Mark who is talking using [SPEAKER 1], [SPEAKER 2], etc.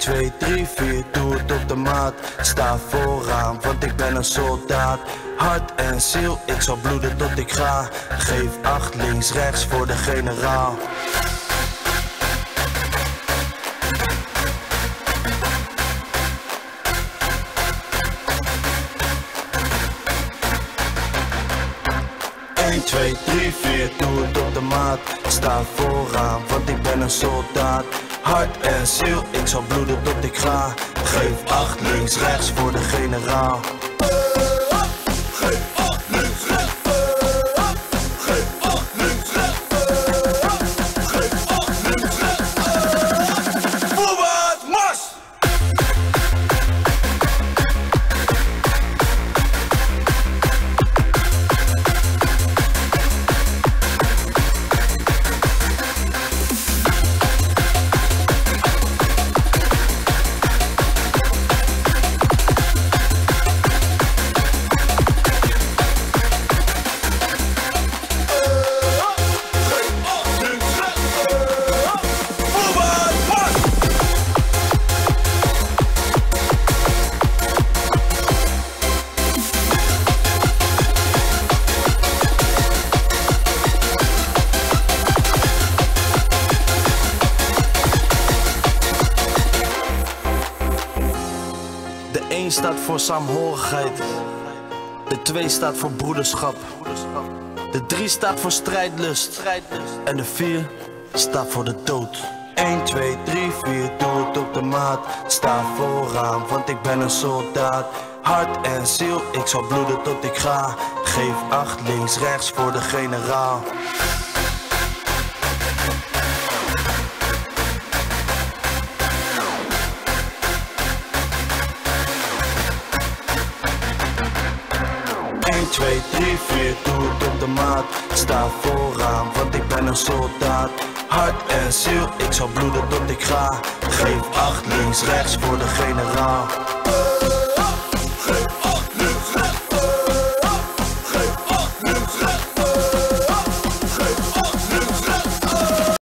[SPEAKER 1] 3, 4, doe het op de maat. Sta vooraan, want ik ben een soldaat. Hart en ziel, ik zal bloeden tot ik ga. Geef acht links, rechts voor de generaal. Eén, twee, drie, vier, doe het op de maat. Sta vooraan, want ik ben een soldaat. Hart en ziel, ik zal bloeden tot ik ga. Geef acht links, rechts voor de generaal. Voorwaarts, 1 staat voor saamhorigheid. De 2 staat voor broederschap. De 3 staat voor strijdlust. En de 4 staat voor de dood. 1, 2, 3, 4, doe het op de maat. Sta vooraan, want ik ben een soldaat. Hart en ziel, ik zal bloeden tot ik ga. Geef acht links, rechts voor de generaal. Eén, twee, drie, vier, doe het op de maat. Sta vooraan, want ik ben een soldaat. Hart en ziel, ik zal bloeden tot ik ga. Geef acht links, rechts voor de generaal.